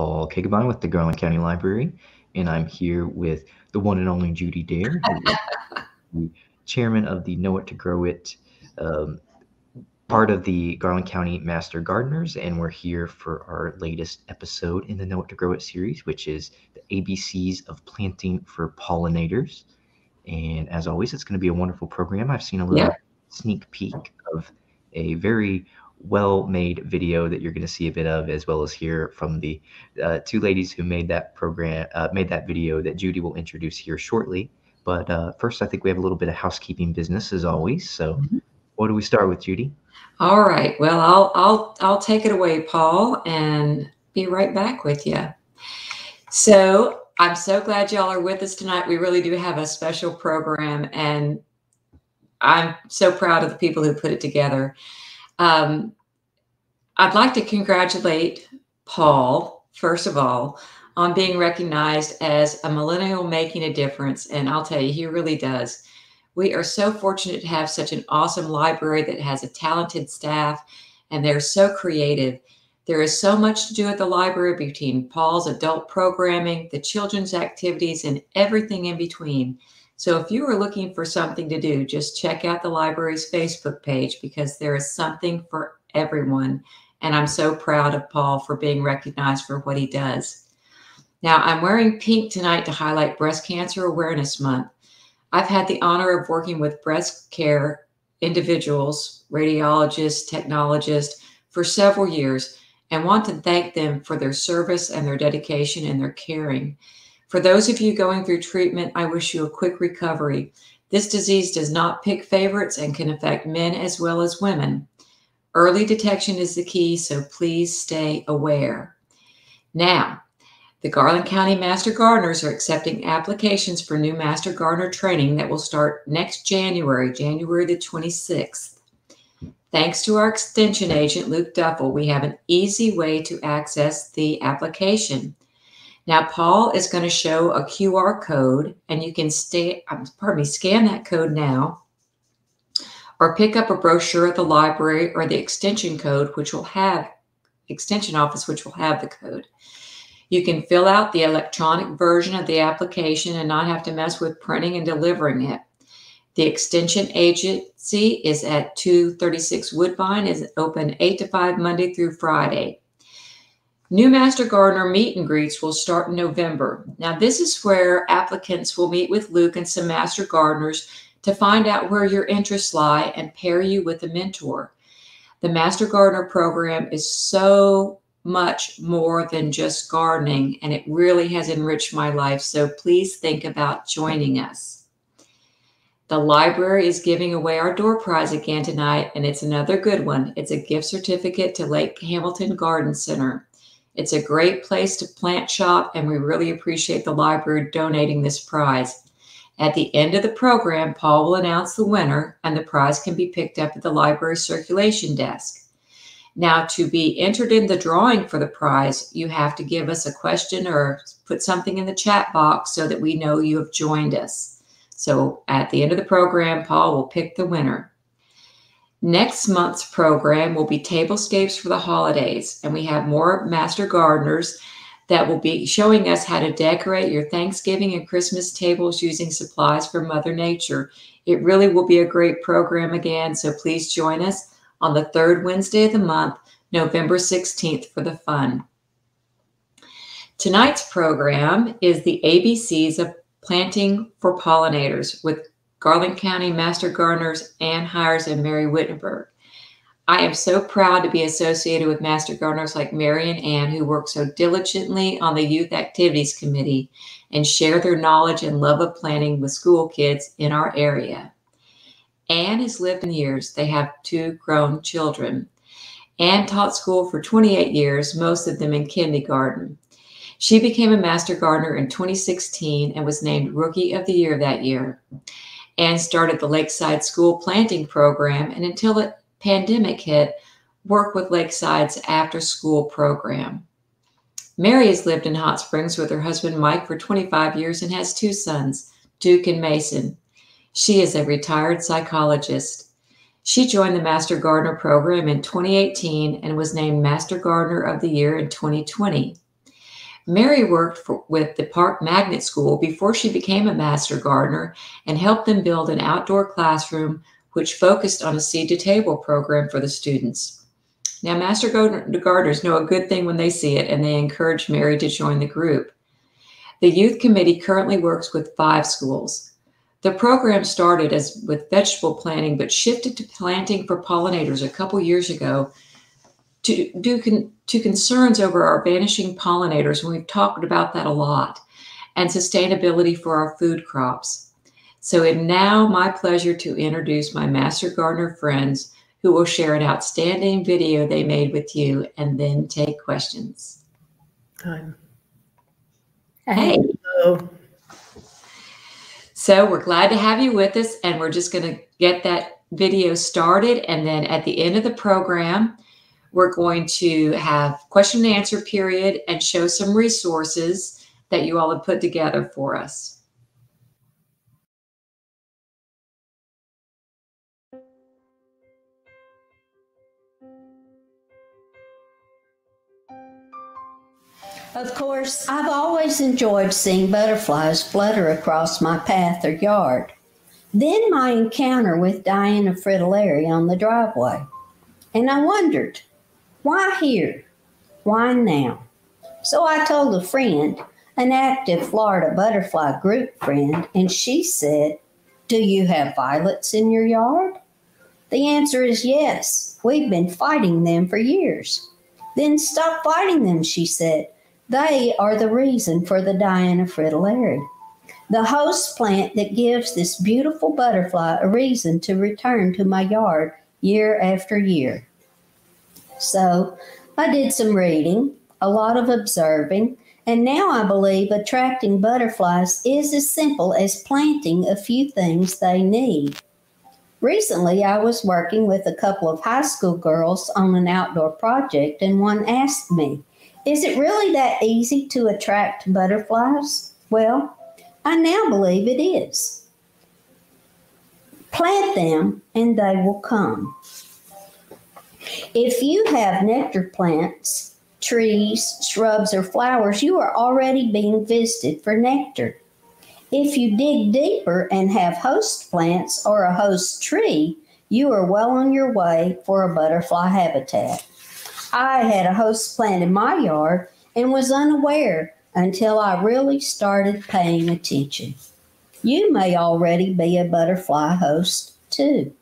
Paul Kagabine with the Garland County Library, and I'm here with the one and only Judy Dare, the chairman of the Know It to Grow It, um, part of the Garland County Master Gardeners, and we're here for our latest episode in the Know It to Grow It series, which is the ABCs of planting for pollinators. And as always, it's going to be a wonderful program. I've seen a little yeah. sneak peek of a very well made video that you're going to see a bit of, as well as hear from the uh, two ladies who made that program, uh, made that video that Judy will introduce here shortly. But uh, first, I think we have a little bit of housekeeping business as always. So, mm-hmm. what do we start with, Judy? All right. Well, I'll I'll I'll take it away, Paul, and be right back with you. So I'm so glad y'all are with us tonight. We really do have a special program, and I'm so proud of the people who put it together. Um, I'd like to congratulate Paul, first of all, on being recognized as a millennial making a difference. And I'll tell you, he really does. We are so fortunate to have such an awesome library that has a talented staff and they're so creative. There is so much to do at the library between Paul's adult programming, the children's activities, and everything in between. So if you are looking for something to do, just check out the library's Facebook page because there is something for everyone. And I'm so proud of Paul for being recognized for what he does. Now, I'm wearing pink tonight to highlight Breast Cancer Awareness Month. I've had the honor of working with breast care individuals, radiologists, technologists for several years and want to thank them for their service and their dedication and their caring. For those of you going through treatment, I wish you a quick recovery. This disease does not pick favorites and can affect men as well as women. Early detection is the key, so please stay aware. Now, the Garland County Master Gardeners are accepting applications for new Master Gardener training that will start next January, January the 26th. Thanks to our extension agent, Luke Duffel, we have an easy way to access the application. Now, Paul is going to show a QR code, and you can stay, um, pardon me, scan that code now, or pick up a brochure at the library or the extension code, which will have extension office, which will have the code. You can fill out the electronic version of the application and not have to mess with printing and delivering it. The extension agency is at 236 Woodbine, is open 8 to 5 Monday through Friday. New Master Gardener meet and greets will start in November. Now, this is where applicants will meet with Luke and some Master Gardeners to find out where your interests lie and pair you with a mentor. The Master Gardener program is so much more than just gardening, and it really has enriched my life. So please think about joining us. The library is giving away our door prize again tonight, and it's another good one. It's a gift certificate to Lake Hamilton Garden Center. It's a great place to plant shop, and we really appreciate the library donating this prize. At the end of the program, Paul will announce the winner, and the prize can be picked up at the library circulation desk. Now, to be entered in the drawing for the prize, you have to give us a question or put something in the chat box so that we know you have joined us. So at the end of the program, Paul will pick the winner. Next month's program will be Tablescapes for the Holidays, and we have more master gardeners that will be showing us how to decorate your Thanksgiving and Christmas tables using supplies from Mother Nature. It really will be a great program again, so please join us on the third Wednesday of the month, November 16th, for the fun. Tonight's program is the ABCs of Planting for Pollinators with Garland County Master Gardeners Ann Hiers and Mary Wittnebert. I am so proud to be associated with Master Gardeners like Mary and Ann, who work so diligently on the Youth Activities Committee and share their knowledge and love of planting with school kids in our area. Ann has lived in years. They have two grown children. Ann taught school for 28 years, most of them in kindergarten. She became a Master Gardener in 2016 and was named Rookie of the Year that year and started the Lakeside School Planting Program. And until the pandemic hit, worked with Lakeside's after school program. Mary has lived in Hot Springs with her husband Mike for 25 years and has two sons, Duke and Mason. She is a retired psychologist. She joined the Master Gardener program in 2018 and was named Master Gardener of the Year in 2020. Mary worked for, with the Park Magnet School before she became a Master Gardener and helped them build an outdoor classroom which focused on a seed to table program for the students. Now, Master Gardeners know a good thing when they see it and they encourage Mary to join the group. The Youth Committee currently works with five schools. The program started as with vegetable planting, but shifted to planting for pollinators a couple years ago to, do con, to concerns over our vanishing pollinators, and we've talked about that a lot, and sustainability for our food crops. So it now my pleasure to introduce my Master Gardener friends who will share an outstanding video they made with you and then take questions. Time. Hey. Hello. So we're glad to have you with us, and we're just going to get that video started. And then at the end of the program, we're going to have question and answer period and show some resources that you all have put together for us. Of course, I've always enjoyed seeing butterflies flutter across my path or yard. Then my encounter with Diana Fritillary on the driveway. And I wondered, why here? Why now? So I told a friend, an active Florida butterfly group friend, and she said, Do you have violets in your yard? The answer is yes. We've been fighting them for years. Then stop fighting them, she said. They are the reason for the Diana fritillary, the host plant that gives this beautiful butterfly a reason to return to my yard year after year. So I did some reading, a lot of observing, and now I believe attracting butterflies is as simple as planting a few things they need. Recently, I was working with a couple of high school girls on an outdoor project, and one asked me, Is it really that easy to attract butterflies? Well, I now believe it is. Plant them, and they will come. If you have nectar plants, trees, shrubs, or flowers, you are already being visited for nectar. If you dig deeper and have host plants or a host tree, you are well on your way for a butterfly habitat. I had a host plant in my yard and was unaware until I really started paying attention. You may already be a butterfly host too.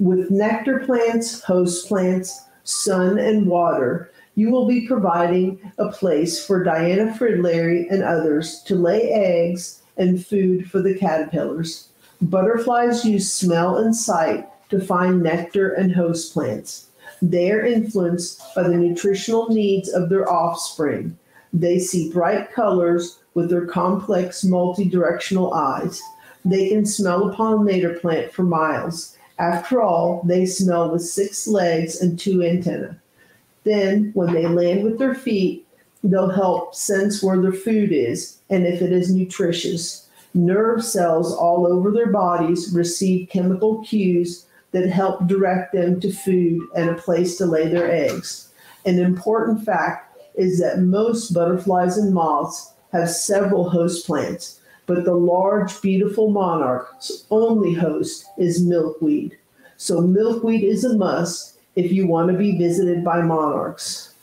With nectar plants, host plants, sun, and water, you will be providing a place for Diana Fritillary and others to lay eggs and food for the caterpillars. Butterflies use smell and sight to find nectar and host plants. They are influenced by the nutritional needs of their offspring. They see bright colors with their complex multi-directional eyes. They can smell a pollinator plant for miles after all, they smell with six legs and two antennae. Then, when they land with their feet, they'll help sense where their food is and if it is nutritious. Nerve cells all over their bodies receive chemical cues that help direct them to food and a place to lay their eggs. An important fact is that most butterflies and moths have several host plants, but the large, beautiful monarch's only host is milkweed. So milkweed is a must if you want to be visited by monarchs.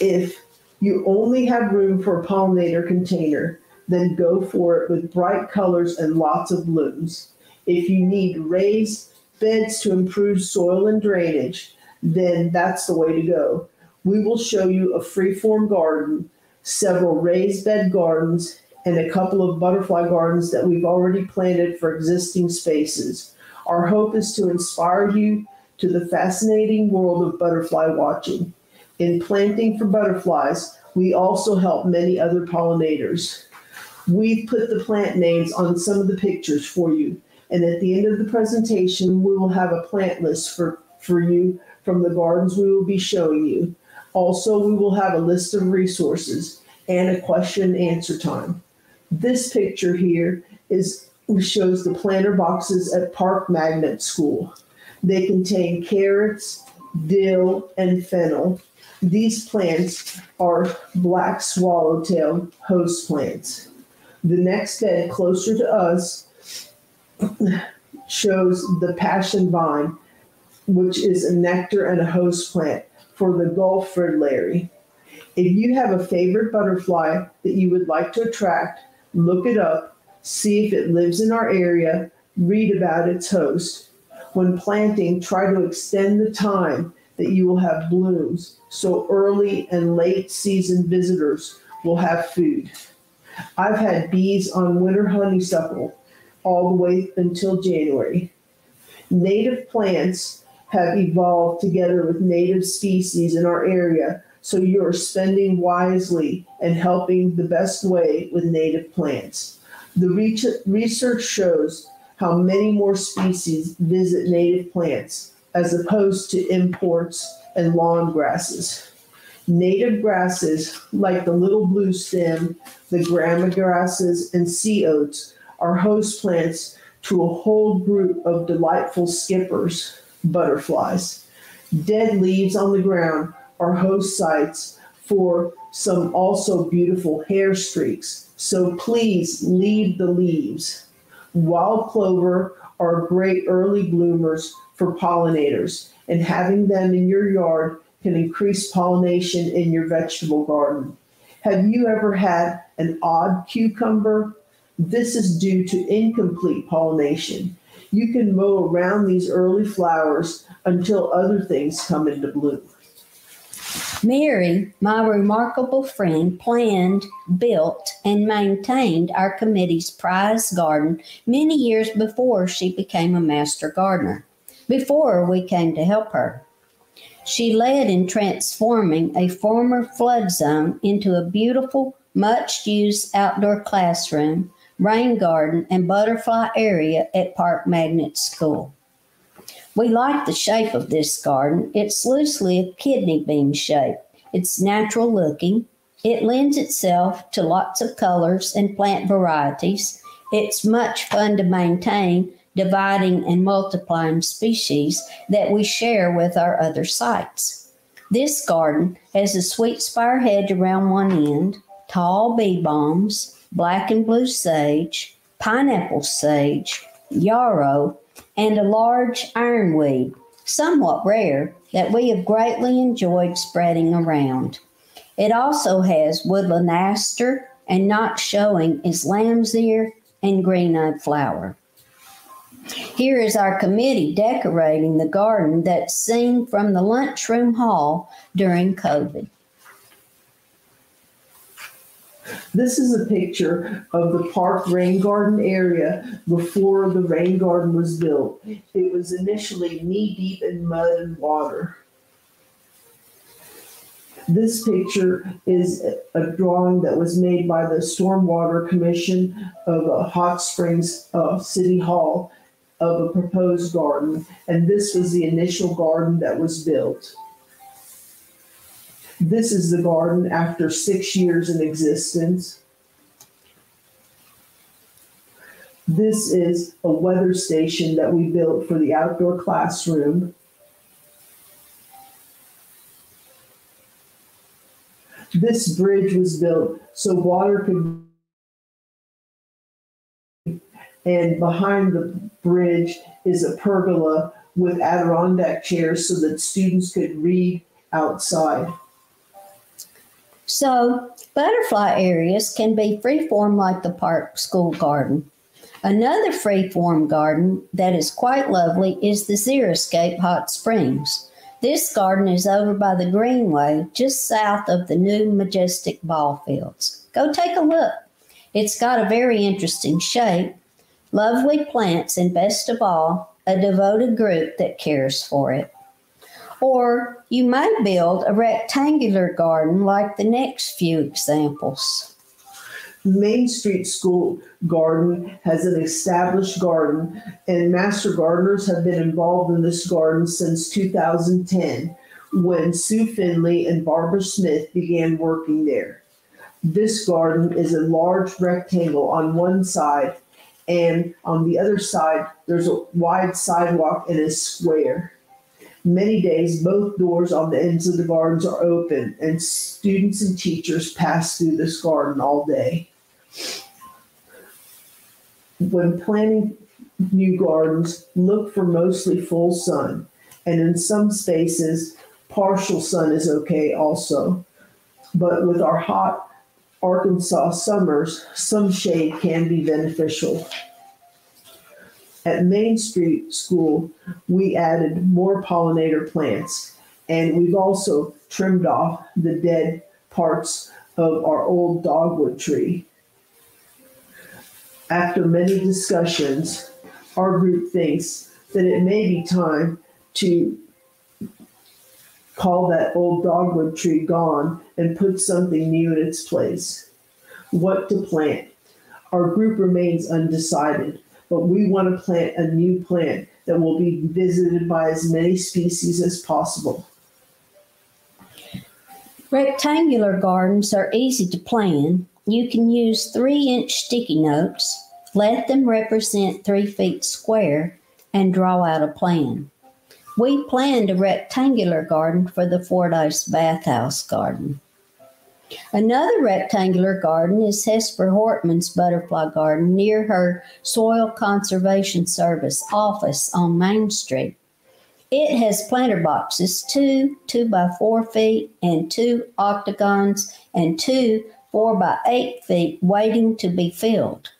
If you only have room for a pollinator container, then go for it with bright colors and lots of blooms. If you need raised beds to improve soil and drainage, then that's the way to go. We will show you a freeform garden, several raised bed gardens, and a couple of butterfly gardens that we've already planted for existing spaces. Our hope is to inspire you to the fascinating world of butterfly watching. In planting for butterflies, we also help many other pollinators. We've put the plant names on some of the pictures for you, and at the end of the presentation, we will have a plant list for, for you from the gardens we will be showing you. Also, we will have a list of resources and a question and answer time. This picture here is shows the planter boxes at Park Magnet School. They contain carrots, dill, and fennel. These plants are black swallowtail host plants. The next bed closer to us shows the passion vine, which is a nectar and a host plant for the Gulf fritillary. If you have a favorite butterfly that you would like to attract, look it up, see if it lives in our area, read about its host. When planting, try to extend the time that you will have blooms so early and late season visitors will have food. I've had bees on winter honeysuckle all the way until January. Native plants have evolved together with native species in our area, so you are spending wisely and helping the best way with native plants. The research shows how many more species visit native plants as opposed to imports and lawn grasses. Native grasses like the little blue stem, the grama grasses, and sea oats are host plants to a whole group of delightful skippers, butterflies. Dead leaves on the ground are host sites for some also beautiful hair streaks. So please leave the leaves. Wild clover are great early bloomers for pollinators, and having them in your yard can increase pollination in your vegetable garden. Have you ever had an odd cucumber? This is due to incomplete pollination. You can mow around these early flowers until other things come into bloom. Mary, my remarkable friend, planned, built, and maintained our committee's prize garden many years before she became a master gardener, before we came to help her. She led in transforming a former flood zone into a beautiful, much used outdoor classroom, rain garden, and butterfly area at Park Magnet School. We like the shape of this garden. It's loosely a kidney bean shape. It's natural looking. It lends itself to lots of colors and plant varieties. It's much fun to maintain dividing and multiplying species that we share with our other sites. This garden has a sweet spire hedge around one end, tall bee balms, black and blue sage, pineapple sage, yarrow, and a large ironweed, somewhat rare, that we have greatly enjoyed spreading around. It also has woodland aster and not showing is lamb's ear and green eyed flower. Here is our committee decorating the garden that's seen from the lunchroom hall during COVID. This is a picture of the park rain garden area before the rain garden was built. It was initially knee deep in mud and water. This picture is a drawing that was made by the Stormwater Commission of Hot Springs uh, City Hall of a proposed garden, and this was the initial garden that was built. This is the garden after six years in existence. This is a weather station that we built for the outdoor classroom. This bridge was built so water could and behind the bridge is a pergola with Adirondack chairs so that students could read outside. So, butterfly areas can be freeform like the park school garden. Another freeform garden that is quite lovely is the Xeriscape Hot Springs. This garden is over by the Greenway, just south of the new majestic ball fields. Go take a look. It's got a very interesting shape lovely plants, and best of all, a devoted group that cares for it. Or you may build a rectangular garden like the next few examples. Main Street School Garden has an established garden, and master gardeners have been involved in this garden since 2010 when Sue Finley and Barbara Smith began working there. This garden is a large rectangle on one side and on the other side, there's a wide sidewalk and a square. Many days, both doors on the ends of the gardens are open, and students and teachers pass through this garden all day. When planting new gardens, look for mostly full sun, and in some spaces, partial sun is okay also. But with our hot Arkansas summers, some shade can be beneficial. At Main Street School, we added more pollinator plants, and we've also trimmed off the dead parts of our old dogwood tree. After many discussions, our group thinks that it may be time to call that old dogwood tree gone and put something new in its place. What to plant? Our group remains undecided, but we want to plant a new plant that will be visited by as many species as possible. Rectangular gardens are easy to plan. You can use three inch sticky notes, let them represent three feet square, and draw out a plan. We planned a rectangular garden for the Fordyce Bathhouse Garden. Another rectangular garden is Hesper Hortman's butterfly garden near her Soil Conservation Service office on Main Street. It has planter boxes, two two by four feet, and two octagons, and two four by eight feet waiting to be filled.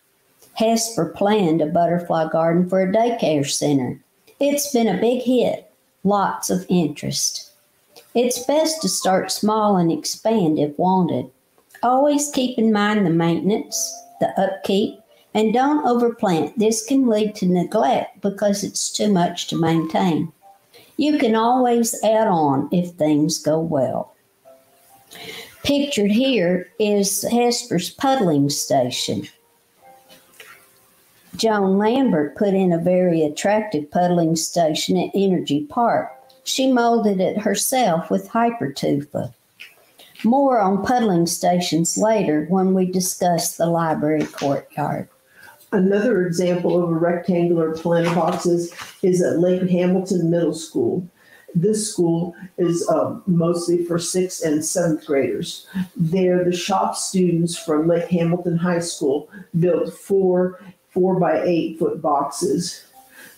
Hesper planned a butterfly garden for a daycare center. It's been a big hit, lots of interest. It's best to start small and expand if wanted. Always keep in mind the maintenance, the upkeep, and don't overplant. This can lead to neglect because it's too much to maintain. You can always add on if things go well. Pictured here is Hesper's puddling station. Joan Lambert put in a very attractive puddling station at Energy Park. She molded it herself with hypertufa. More on puddling stations later when we discuss the library courtyard. Another example of a rectangular planter boxes is at Lake Hamilton Middle School. This school is um, mostly for sixth and seventh graders. There, the shop students from Lake Hamilton High School built four four by eight foot boxes.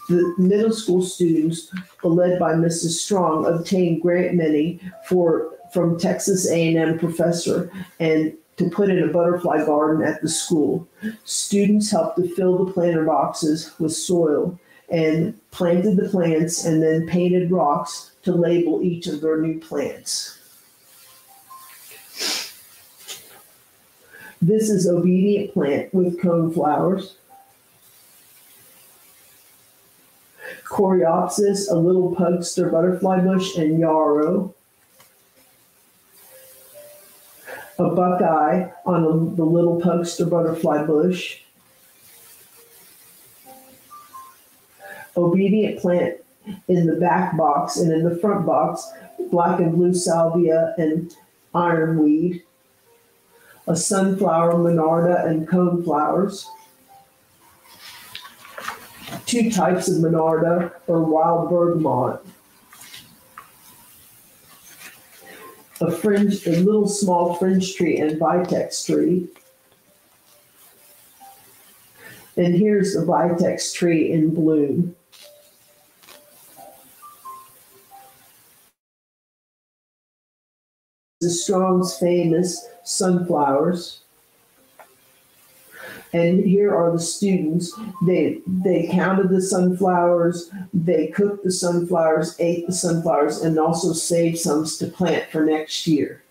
The middle school students, led by Mrs. Strong, obtained grant money for from Texas A&M professor and to put in a butterfly garden at the school. Students helped to fill the planter boxes with soil and planted the plants and then painted rocks to label each of their new plants. This is obedient plant with cone flowers. Coreopsis, a little pugster butterfly bush, and yarrow. A buckeye on a, the little pugster butterfly bush. Obedient plant in the back box and in the front box, black and blue salvia and ironweed. A sunflower, monarda, and cone flowers two types of Monarda or wild bergamot. A fringe, a little small fringe tree and vitex tree. And here's the vitex tree in bloom. The Strong's famous sunflowers and here are the students. They they counted the sunflowers, they cooked the sunflowers, ate the sunflowers, and also saved some to plant for next year.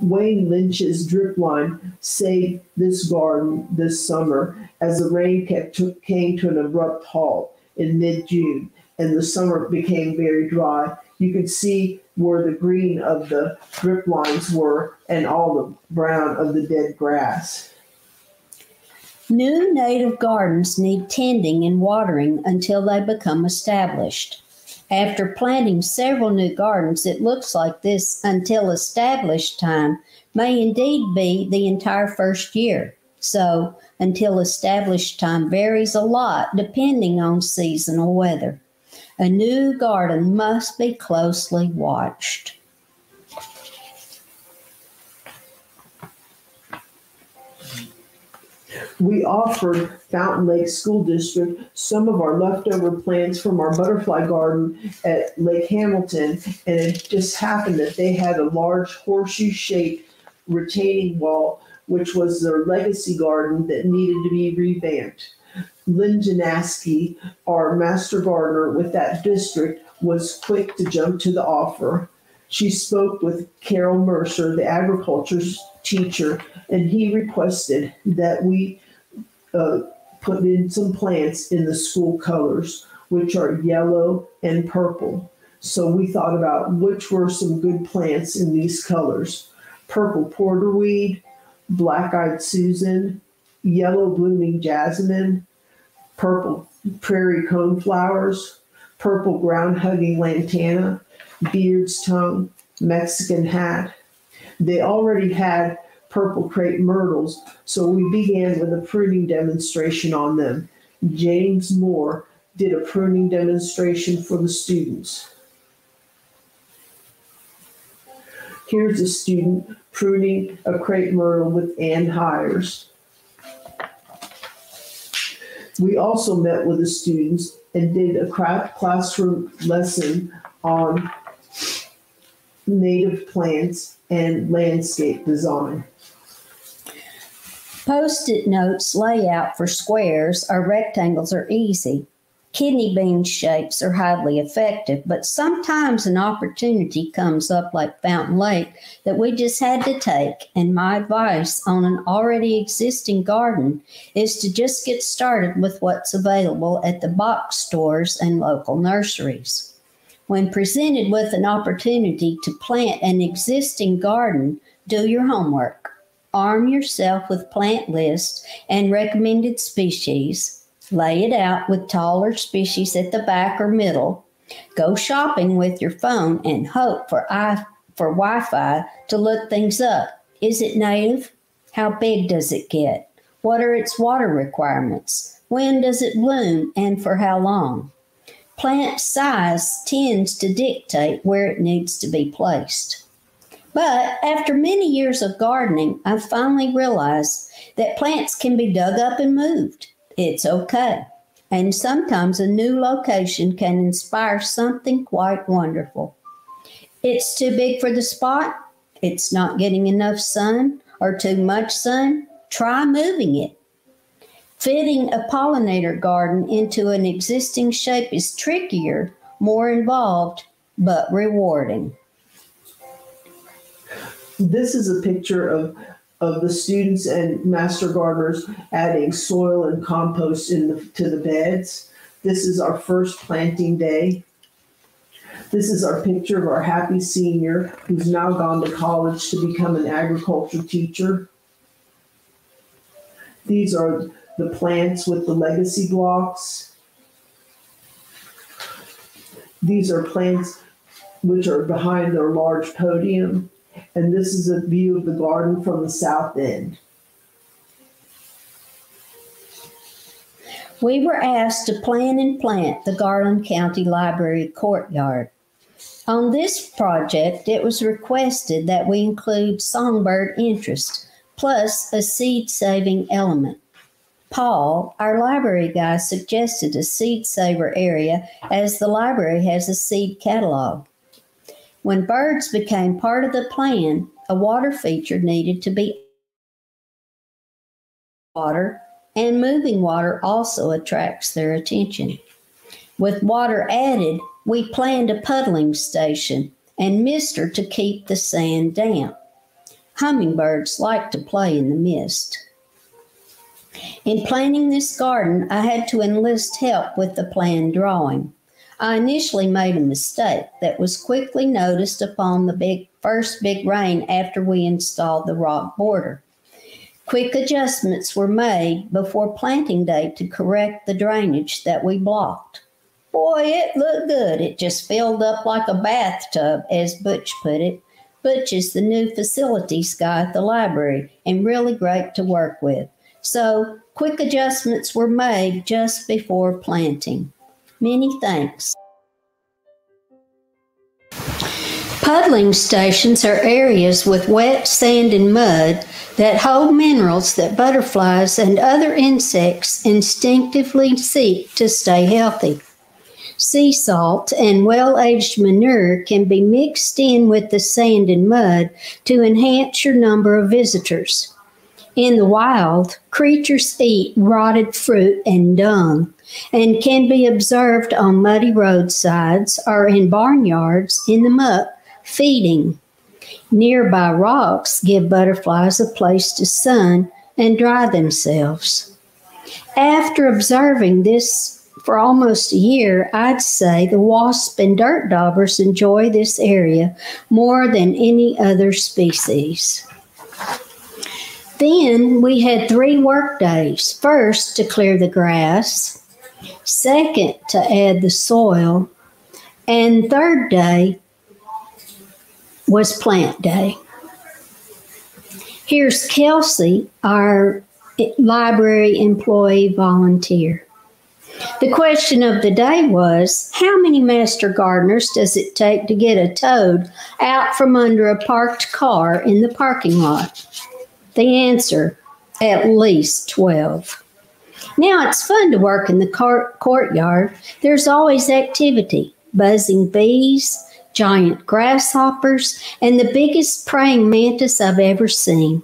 Wayne Lynch's drip line saved this garden this summer as the rain kept came to an abrupt halt in mid-June and the summer became very dry. You could see where the green of the drip lines were and all the brown of the dead grass. New native gardens need tending and watering until they become established. After planting several new gardens, it looks like this until established time may indeed be the entire first year. So, until established time varies a lot depending on seasonal weather. A new garden must be closely watched. We offered Fountain Lake School District some of our leftover plants from our butterfly garden at Lake Hamilton, and it just happened that they had a large horseshoe shaped retaining wall, which was their legacy garden that needed to be revamped. Lynn Janaski, our master gardener with that district, was quick to jump to the offer. She spoke with Carol Mercer, the agriculture teacher, and he requested that we uh, put in some plants in the school colors, which are yellow and purple. So we thought about which were some good plants in these colors purple porterweed, black eyed Susan, yellow blooming jasmine, purple prairie coneflowers, purple ground hugging lantana, beard's tongue, Mexican hat. They already had purple crepe myrtles, so we began with a pruning demonstration on them. James Moore did a pruning demonstration for the students. Here's a student pruning a crepe myrtle with Ann Hiers. We also met with the students and did a craft classroom lesson on native plants and landscape design. Post-it notes layout for squares or rectangles are easy. Kidney bean shapes are highly effective, but sometimes an opportunity comes up like Fountain Lake that we just had to take. And my advice on an already existing garden is to just get started with what's available at the box stores and local nurseries. When presented with an opportunity to plant an existing garden, do your homework arm yourself with plant lists and recommended species, lay it out with taller species at the back or middle, go shopping with your phone and hope for, I, for Wi-Fi to look things up. Is it native? How big does it get? What are its water requirements? When does it bloom and for how long? Plant size tends to dictate where it needs to be placed. But after many years of gardening, I finally realized that plants can be dug up and moved. It's okay. And sometimes a new location can inspire something quite wonderful. It's too big for the spot, it's not getting enough sun or too much sun. Try moving it. Fitting a pollinator garden into an existing shape is trickier, more involved, but rewarding. This is a picture of of the students and master gardeners adding soil and compost in the, to the beds. This is our first planting day. This is our picture of our happy senior who's now gone to college to become an agriculture teacher. These are the plants with the legacy blocks. These are plants which are behind their large podium and this is a view of the garden from the south end. We were asked to plan and plant the Garland County Library courtyard. On this project, it was requested that we include songbird interest plus a seed saving element. Paul, our library guy, suggested a seed saver area as the library has a seed catalog. When birds became part of the plan, a water feature needed to be water, and moving water also attracts their attention. With water added, we planned a puddling station and mister to keep the sand damp. Hummingbirds like to play in the mist. In planning this garden, I had to enlist help with the plan drawing. I initially made a mistake that was quickly noticed upon the big first big rain after we installed the rock border. Quick adjustments were made before planting day to correct the drainage that we blocked. Boy, it looked good. It just filled up like a bathtub, as Butch put it. Butch is the new facilities guy at the library and really great to work with. So quick adjustments were made just before planting. Many thanks. Puddling stations are areas with wet sand and mud that hold minerals that butterflies and other insects instinctively seek to stay healthy. Sea salt and well aged manure can be mixed in with the sand and mud to enhance your number of visitors. In the wild, creatures eat rotted fruit and dung and can be observed on muddy roadsides or in barnyards in the muck feeding. Nearby rocks give butterflies a place to sun and dry themselves. After observing this for almost a year, I'd say the wasp and dirt daubers enjoy this area more than any other species. Then we had three work days. First, to clear the grass, second, to add the soil, and third day was plant day. Here's Kelsey, our library employee volunteer. The question of the day was How many master gardeners does it take to get a toad out from under a parked car in the parking lot? The answer at least 12. Now it's fun to work in the court- courtyard. There's always activity buzzing bees, giant grasshoppers, and the biggest praying mantis I've ever seen.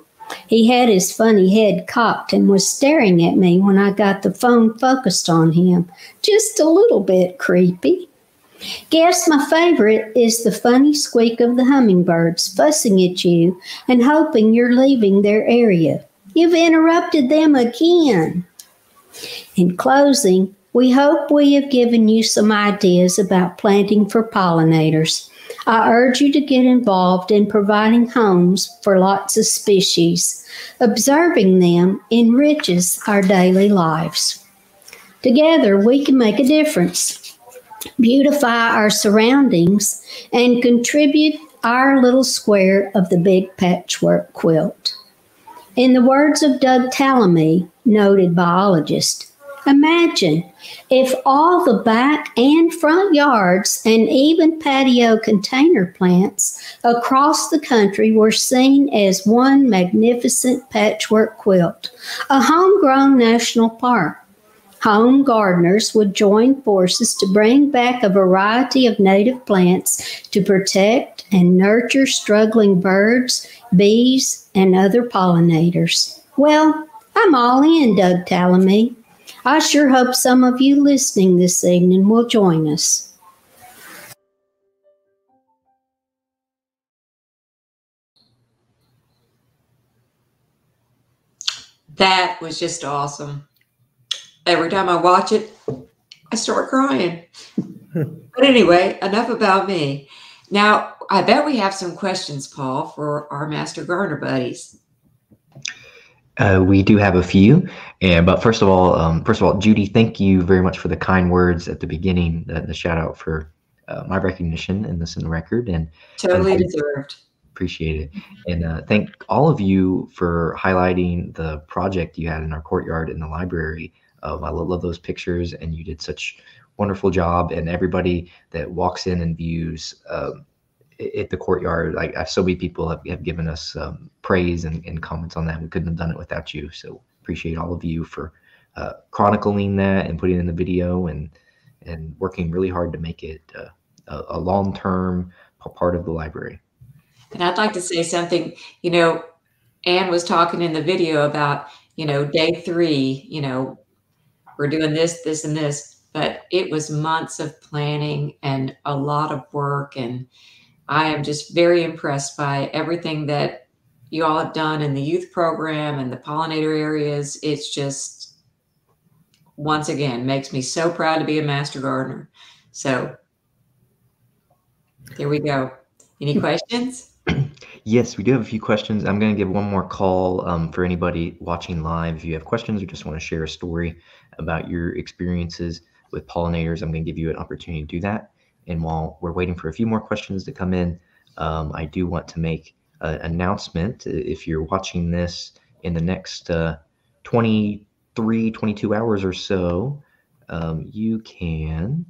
He had his funny head cocked and was staring at me when I got the phone focused on him. Just a little bit creepy. Guess my favorite is the funny squeak of the hummingbirds fussing at you and hoping you're leaving their area. You've interrupted them again. In closing, we hope we have given you some ideas about planting for pollinators I urge you to get involved in providing homes for lots of species. Observing them enriches our daily lives. Together, we can make a difference, beautify our surroundings, and contribute our little square of the big patchwork quilt. In the words of Doug Tallamy, noted biologist, Imagine if all the back and front yards and even patio container plants across the country were seen as one magnificent patchwork quilt, a homegrown national park. Home gardeners would join forces to bring back a variety of native plants to protect and nurture struggling birds, bees, and other pollinators. Well, I'm all in, Doug Tallamy. I sure hope some of you listening this evening will join us. That was just awesome. Every time I watch it, I start crying. but anyway, enough about me. Now, I bet we have some questions, Paul, for our Master Gardener buddies. Uh, we do have a few, and but first of all, um, first of all, Judy, thank you very much for the kind words at the beginning, the, the shout out for uh, my recognition in this in the record, and totally and deserved. Appreciate it, and uh, thank all of you for highlighting the project you had in our courtyard in the library. Um, I love, love those pictures, and you did such wonderful job, and everybody that walks in and views. Um, at the courtyard. Like so many people have, have given us um, praise and, and, comments on that. We couldn't have done it without you. So appreciate all of you for uh, chronicling that and putting in the video and and working really hard to make it uh, a, a long term part of the library. And I'd like to say something. You know, Anne was talking in the video about you know day three. You know, we're doing this, this, and this. But it was months of planning and a lot of work and I am just very impressed by everything that you all have done in the youth program and the pollinator areas. It's just, once again, makes me so proud to be a master gardener. So there we go. Any questions? Yes, we do have a few questions. I'm going to give one more call um, for anybody watching live. If you have questions or just want to share a story about your experiences with pollinators, I'm going to give you an opportunity to do that. And while we're waiting for a few more questions to come in, um, I do want to make an announcement. If you're watching this in the next uh, 23, 22 hours or so, um, you can.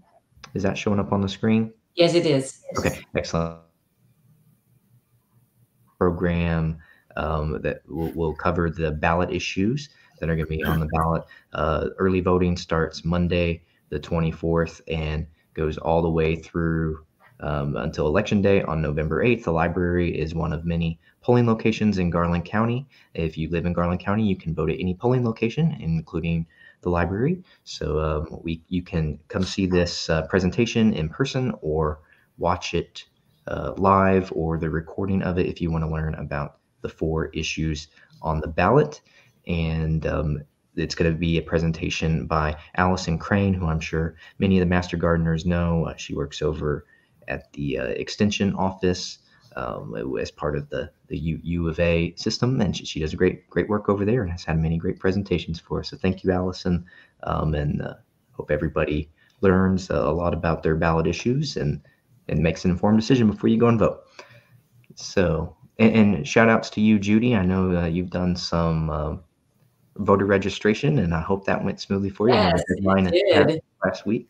Is that showing up on the screen? Yes, it is. Okay, excellent. Program um, that will, will, cover the ballot issues that are going to be on the ballot. Uh, early voting starts Monday, the 24th, and goes all the way through um, until Election Day on November 8th. The library is one of many polling locations in Garland County. If you live in Garland County, you can vote at any polling location, including the library. So um, we you can come see this uh, presentation in person or watch it uh, live or the recording of it if you want to learn about the four issues on the ballot. And um, it's going to be a presentation by Allison Crane, who I'm sure many of the Master Gardeners know. Uh, she works over at the uh, Extension Office um, as part of the the U, U of A system, and she, she, does a great great work over there and has had many great presentations for us. So thank you, Allison, um, and uh, hope everybody learns a lot about their ballot issues and and makes an informed decision before you go and vote. So and, and shout outs to you, Judy. I know uh, you've done some. Voter registration, and I hope that went smoothly for you. Yes, it did. last week.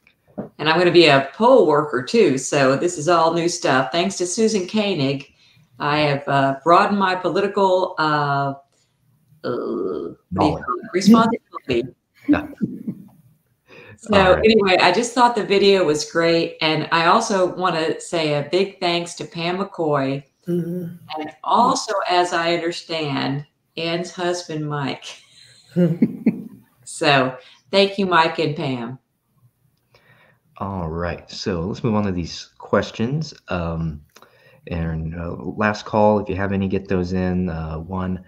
And I'm going to be a poll worker too. So this is all new stuff. Thanks to Susan Koenig, I have uh, broadened my political uh, uh, responsibility. Yeah. So right. anyway, I just thought the video was great, and I also want to say a big thanks to Pam McCoy, mm-hmm. and also, as I understand, Ann's husband Mike. so thank you, Mike and Pam. All right, so let's move on to these questions. Um, and uh, last call, if you have any, get those in. Uh, one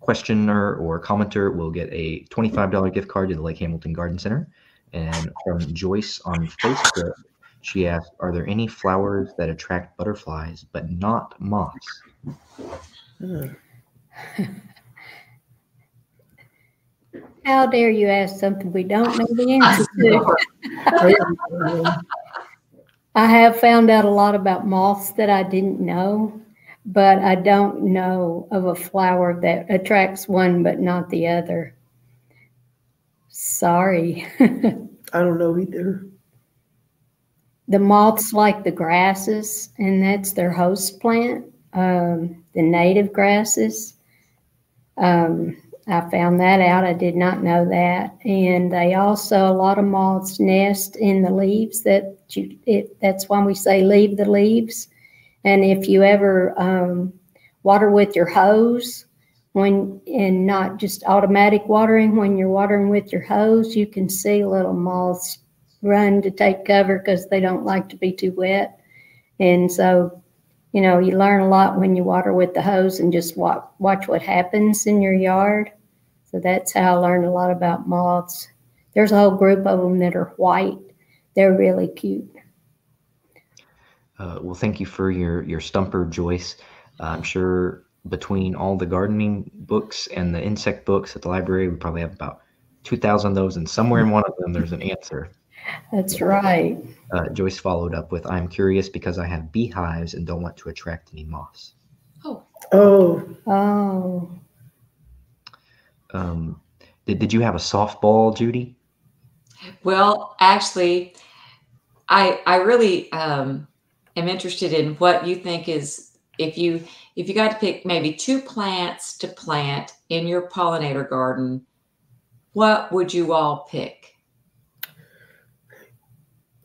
questioner or commenter will get a $25 gift card to the Lake Hamilton Garden Center. And from Joyce on Facebook, she asked, Are there any flowers that attract butterflies but not moths? How dare you ask something we don't know the answer to? I have found out a lot about moths that I didn't know, but I don't know of a flower that attracts one but not the other. Sorry. I don't know either. The moths like the grasses, and that's their host plant, um, the native grasses. Um, I found that out. I did not know that. And they also, a lot of moths nest in the leaves that you, it, that's why we say leave the leaves. And if you ever um, water with your hose, when and not just automatic watering, when you're watering with your hose, you can see little moths run to take cover because they don't like to be too wet. And so, you know, you learn a lot when you water with the hose and just watch, watch what happens in your yard. So that's how I learned a lot about moths. There's a whole group of them that are white. They're really cute. Uh, well, thank you for your your stumper, Joyce. Uh, I'm sure between all the gardening books and the insect books at the library, we probably have about 2,000 of those, and somewhere in one of them, there's an answer. That's right. Uh, Joyce followed up with, "I'm curious because I have beehives and don't want to attract any moths." Oh. Oh. Oh. Um, did, did you have a softball, Judy? Well, actually, I I really um, am interested in what you think is if you if you got to pick maybe two plants to plant in your pollinator garden, what would you all pick?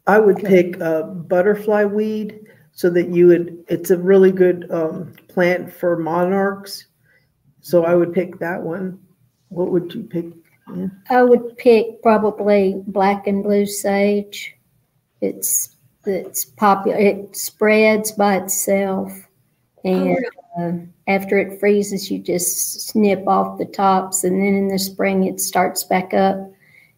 I would pick a butterfly weed so that you would. It's a really good um, plant for monarchs, so I would pick that one. What would you pick? Yeah. I would pick probably black and blue sage. It's it's popular. It spreads by itself, and oh, uh, after it freezes, you just snip off the tops, and then in the spring it starts back up.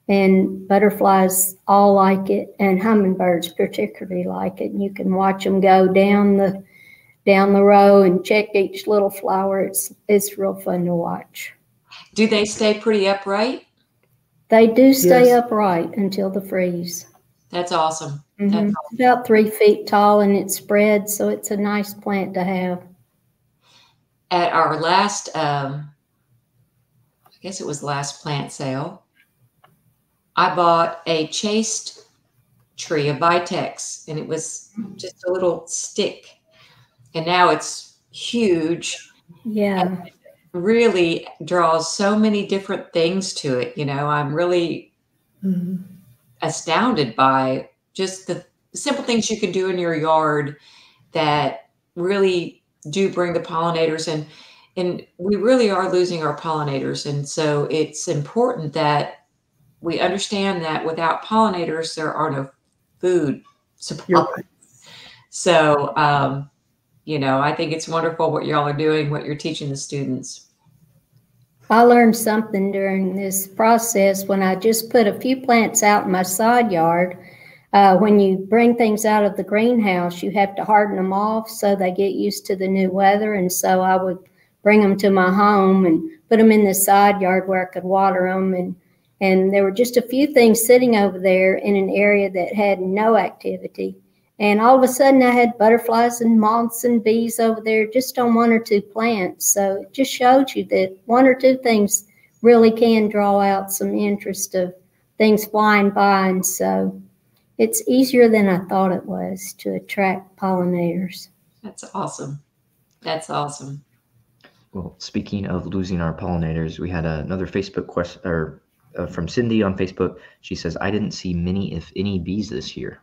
And butterflies all like it, and hummingbirds particularly like it. And you can watch them go down the down the row and check each little flower. It's it's real fun to watch. Do they stay pretty upright? They do stay yes. upright until the freeze. That's awesome. Mm-hmm. That's awesome. About three feet tall and it spreads, so it's a nice plant to have. At our last, um, I guess it was last plant sale. I bought a chaste tree, a vitex, and it was just a little stick. And now it's huge. Yeah. Really draws so many different things to it. You know, I'm really Mhm. astounded by just the simple things you can do in your yard that really do bring the pollinators and and we really are losing our pollinators and so it's important that we understand that without pollinators there are no food supply right. so um, you know i think it's wonderful what y'all are doing what you're teaching the students I learned something during this process when I just put a few plants out in my side yard. Uh, when you bring things out of the greenhouse, you have to harden them off so they get used to the new weather. And so I would bring them to my home and put them in the side yard where I could water them. And, and there were just a few things sitting over there in an area that had no activity. And all of a sudden, I had butterflies and moths and bees over there just on one or two plants. So it just showed you that one or two things really can draw out some interest of things flying by. And so it's easier than I thought it was to attract pollinators. that's awesome that's awesome Well, speaking of losing our pollinators, we had another Facebook question or uh, from Cindy on Facebook. She says, "I didn't see many, if any, bees this year."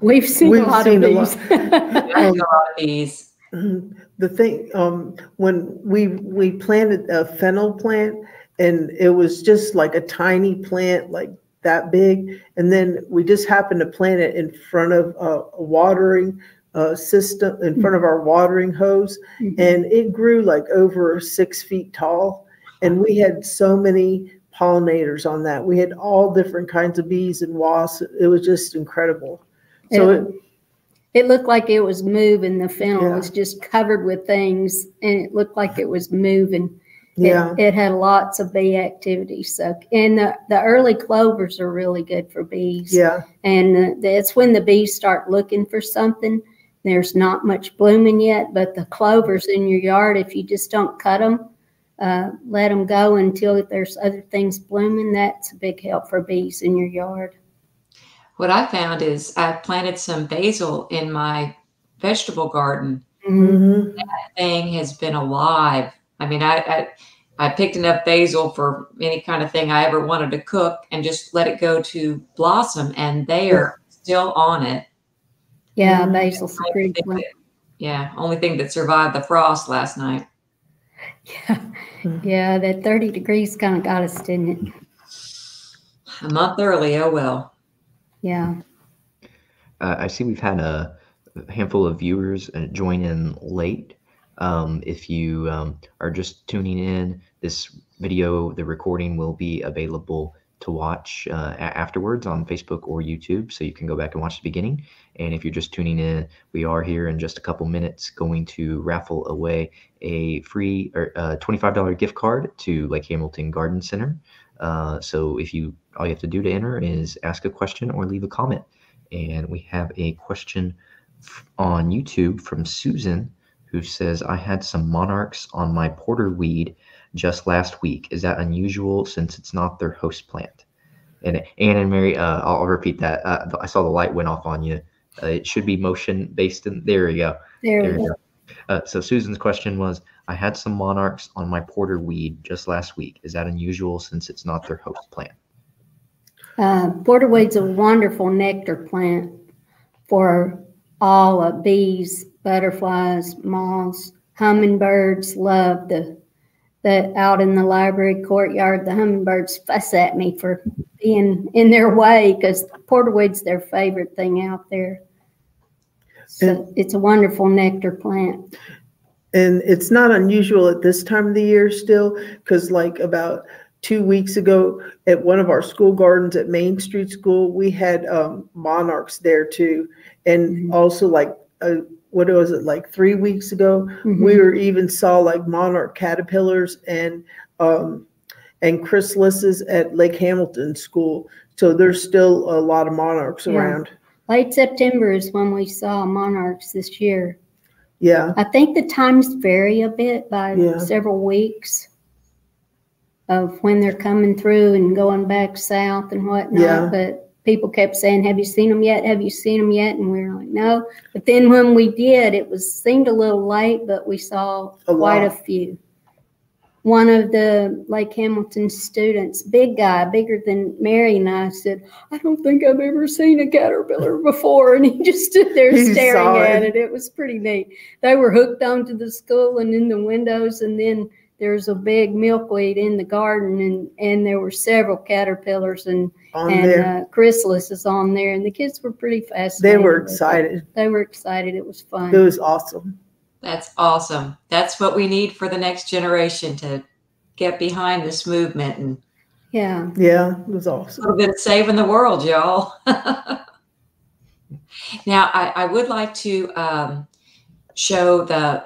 We've seen We've a lot seen a of lot. these. There's a lot of bees Mhm. The thing, um, when we, we planted a fennel plant and it was just like a tiny plant, like that big. And then we just happened to plant it in front of a, a watering, uh, system, in front of our watering hose. And it grew like over six feet tall. And we had so many pollinators on that. We had all different kinds of bees and wasps. It was just incredible. So it, It looked like it was moving. The fennel Yeah. was just covered with things and it looked like it was moving. It- yeah, It, had lots of bee activity. So, and the, the early clovers are really good for bees. yeah. And it's when the bees start looking for something. There's not much blooming yet, but the clovers in your yard, if you just don't cut them, uh, let them go until there's other things blooming, that's a big help for bees in your yard. What I found is I planted some basil in my vegetable garden. Mhm. Thing has been alive. I mean, I, I I picked enough basil for any kind of thing I ever wanted to cook, and just let it go to blossom, and they are still on it. Yeah, basil's pretty plant. that- yeah, only thing that survived the frost last night. Yeah, yeah, that 30 degrees kind of got us, didn't it? A month early. Oh well. Yeah. Uh, I see we've had a handful of viewers uh, join in late. Um, if you um, are just tuning in, this video, the recording will be available to watch uh, afterwards on Facebook or YouTube, so you can go back and watch the beginning. And if you're just tuning in, we are here in just a couple minutes going to raffle away a free or uh, $25 gift card to Lake Hamilton Garden Center. Uh, so if you all you have to do to enter is ask a question or leave a comment. And we have a question f- on YouTube from Susan who says, I had some monarchs on my porterweed just last week. Is that unusual since it's not their host plant? And Ann and Mary, uh, I'll I'll repeat that. Uh, I saw the light went off on you. Uh, it should be motion based. In, there you go. There There we go. go. Uh, so Susan's question was, I had some monarchs on my porterweed just last week. Is that unusual since it's not their host plant? Uh, porterweed's a wonderful nectar plant for all of bees, butterflies, moths, hummingbirds. Love the the out in the library courtyard. The hummingbirds fuss at me for being in their way because porterweed's their favorite thing out there. So it's a wonderful nectar plant. And it's not unusual at this time of the year still, because like about two weeks ago at one of our school gardens at Main Street School, we had um, monarchs there too. And Mhm. also like, uh, what was it, like three weeks ago? Mhm. We were even saw like monarch caterpillars and um, and chrysalises at Lake Hamilton School. So there's still a lot of monarchs Yeah. around. Late September is when we saw monarchs this year. Yeah. I think the times vary a bit by Yeah. several weeks. of when they're coming through and going back south and whatnot. Yeah. But people kept saying, "Have you seen them yet? Have you seen them yet?" And we were like, "No." But then when we did, it was seemed a little late, but we saw A quite a few. One of the Lake Hamilton students, big guy, bigger than Mary and I, said, "I don't think I've ever seen a caterpillar before," and he just stood there He staring at it. it. It was pretty neat. They were hooked onto the school and in the windows, and then there's a big milkweed in the garden, and and there were several caterpillars and On and uh, chrysalis is on there, and the kids were pretty fascinated. They were excited. They were excited. It was fun. It was awesome. That's awesome. That's what we need for the next generation to get behind this movement and Yeah. Yeah, it was awesome. a awesome. little bit of saving the world, y'all. now, I, I would like to um, show the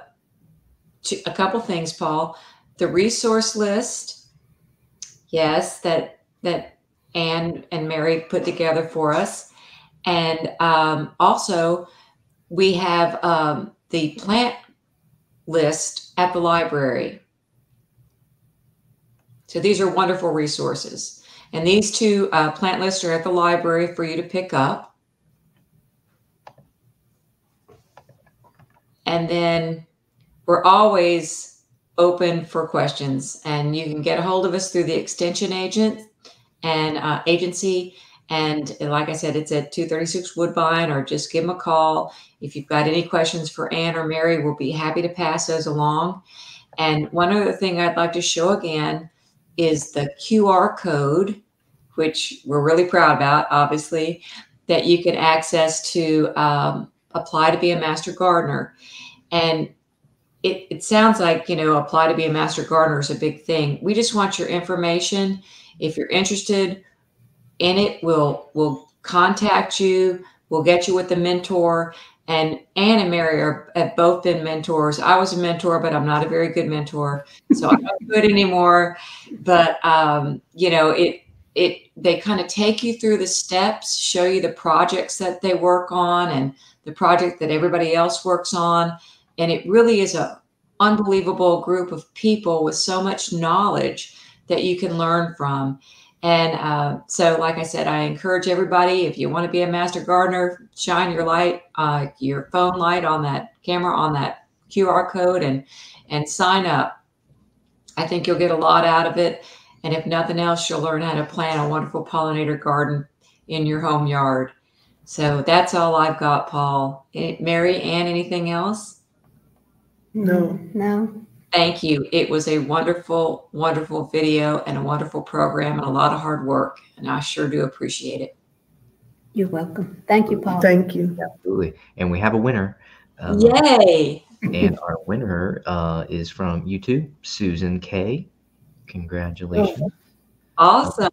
to, a couple things, Paul. The resource list, yes, that that Ann and Mary put together for us, and um, also we have um, the plant list at the library. So these are wonderful resources. And these two uh, plant lists are at the library for you to pick up. And then we're always open for questions, and you can get a hold of us through the extension agent and uh, agency. And like I said, it's at 236 Woodbine, or just give them a call. If you've got any questions for Ann or Mary, we'll be happy to pass those along. And one other thing I'd like to show again is the QR code, which we're really proud about, obviously, that you can access to um, apply to be a master gardener. And it, it sounds like, you know, apply to be a master gardener is a big thing. We just want your information. If you're interested in it, we'll, we'll contact you. We'll get you with the mentor. And Ann and Mary are, have both been mentors. I was a mentor, but I'm not a very good mentor. So I'm not good anymore but um, you know it it they kind of take you through the steps show you the projects that they work on and the project that everybody else works on and it really is a unbelievable group of people with so much knowledge that you can learn from and uh, so like i said i encourage everybody if you want to be a master gardener shine your light uh, your phone light on that camera on that qr code and and sign up I think you'll get a lot out of it. And if nothing else, you'll learn how to plant a wonderful pollinator garden in your home yard. So that's all I've got, Paul. Mary Ann, anything else? No. No. Thank you. It was a wonderful, wonderful video and a wonderful program and a lot of hard work. And I sure do appreciate it. You're welcome. Thank you, Paul. Thank you. Absolutely. And we have a winner. Um, Yay! and our winner uh, is from YouTube, Susan K. Congratulations. Awesome.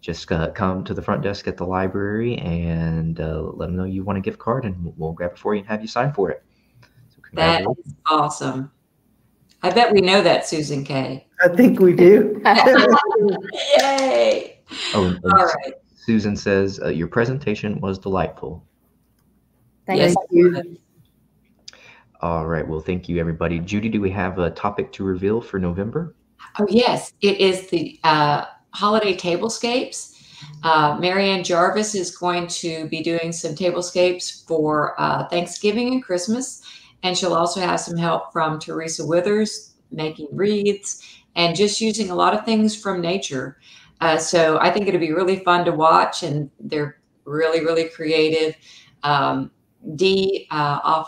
Just uh, come to the front desk at the library and uh, let them know you want a gift card, and we'll grab it for you and have you sign for it. So That congratulations. is awesome. I bet we know that, Susan K. I think we do. Yay! Oh, and- and All right. Susan says uh, your presentation was delightful. Thank Yes. you. All right. Well, thank you, everybody. Judy, do we have a topic to reveal for November? Oh, yes, it is the uh, holiday tablescapes. Uh, Marianne Jarvis is going to be doing some tablescapes for uh, Thanksgiving and Christmas. And she'll also have some help from Teresa Withers making wreaths and just using a lot of things from nature. Uh, so I think it'll be really fun to watch, and they're really, really creative. Um, Dee uh,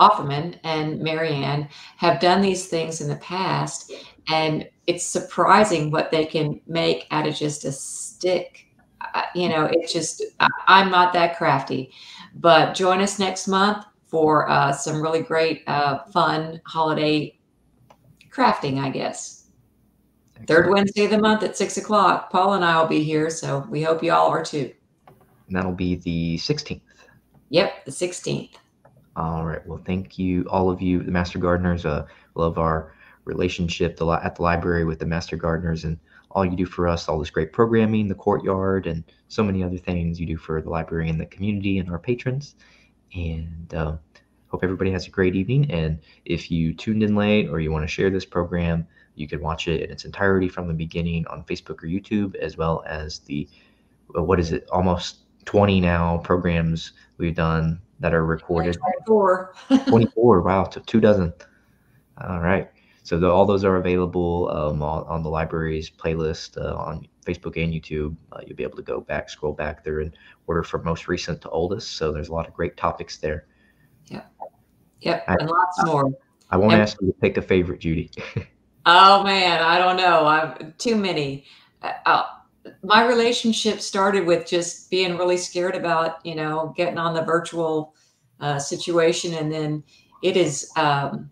Offerman and Marianne have done these things in the past, and it's surprising what they can make out of just a stick. Uh, you know, it's just I, I'm not that crafty, but join us next month for uh, some really great, uh, fun holiday crafting. I guess third Wednesday of the month at six o'clock. Paul and I will be here, so we hope you all are too. And that'll be the 16th. Yep, the sixteenth. All right. Well, thank you, all of you, the Master Gardeners. Uh, love our relationship at the library with the Master Gardeners and all you do for us, all this great programming, the courtyard, and so many other things you do for the library and the community and our patrons. And uh, hope everybody has a great evening. And if you tuned in late or you want to share this program, You can watch it in its entirety from the beginning on Facebook or YouTube, as well as the uh, what is it, almost 20 now programs we've done that are recorded. 24. 24. Wow, to two dozen. All right. So the, all those are available um, on, on, the library's playlist uh, on Facebook and YouTube. Uh, you'll be able to go back, scroll back there in order from most recent to oldest. So there's a lot of great topics there. Yep. Yep. I, and lots more. I won't ask you to pick a favorite, Judy. oh man, I don't know. I've too many. Uh, uh, my relationship started with just being really scared about, you know, getting on the virtual uh, situation, and then it is. Um,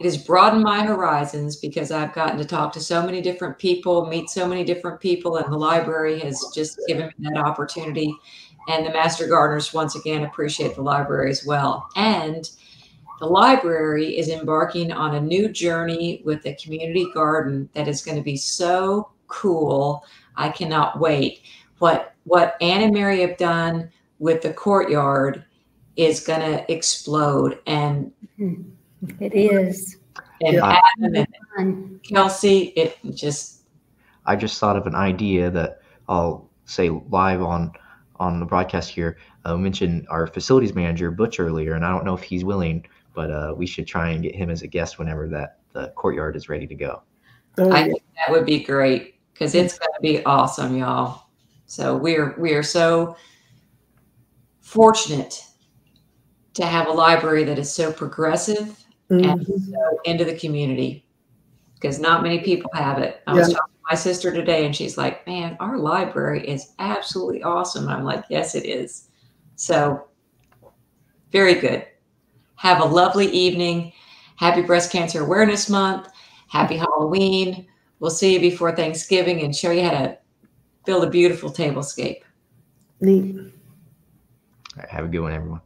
it has broadened my horizons because I've gotten to talk to so many different people, meet so many different people, and the library has just given me that opportunity. And the Master Gardeners, once again, appreciate the library as well. And the library is embarking on a new journey with the community garden that is going to be so cool. I cannot wait. What what Ann and Mary have done with the courtyard is going to explode. And mm-hmm. It is. And yeah. Adam and Kelsey, it just. I just thought of an idea that I'll say live on on the broadcast here. Uh, mentioned our facilities manager Butch earlier, and I don't know if he's willing but uh, we should try and get him as a guest whenever that the courtyard is ready to go. I think that would be great because it's going to be awesome, y'all. So we're we are so fortunate to have a library that is so progressive mm-hmm. and so into the community because not many people have it. I yeah. was talking to my sister today and she's like, "Man, our library is absolutely awesome." I'm like, "Yes, it is." So very good. Have a lovely evening. Happy Breast Cancer Awareness Month. Happy Halloween. We'll see you before Thanksgiving and show you how to build a beautiful tablescape. Neat. All right, have a good one, everyone.